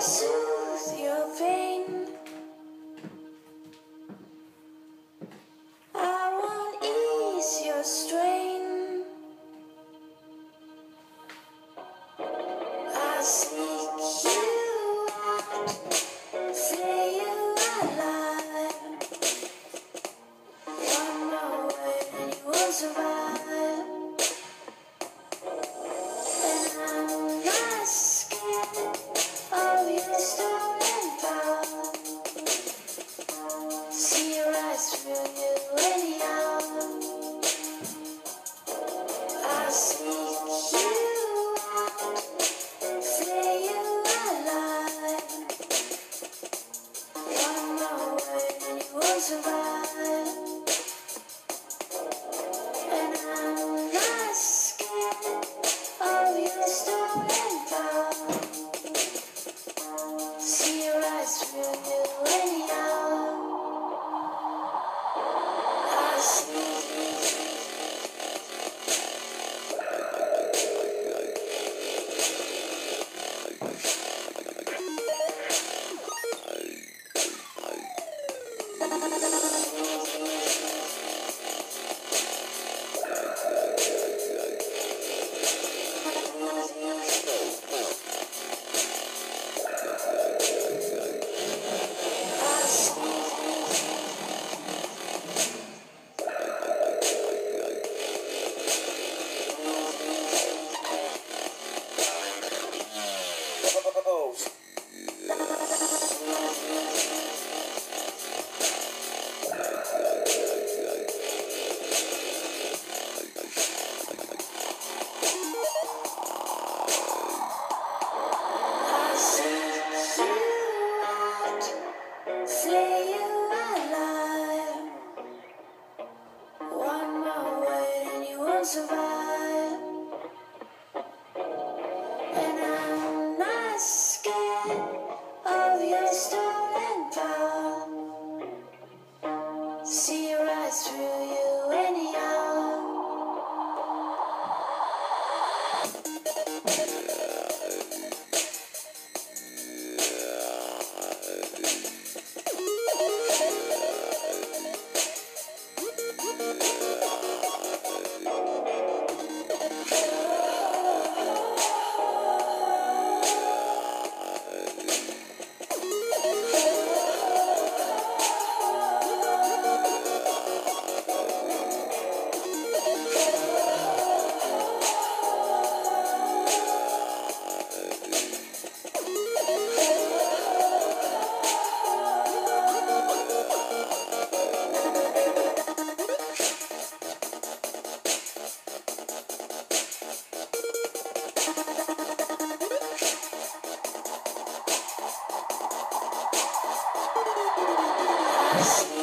soothe your pain. survive. survive. And I'm not scared of your stolen power. Christ.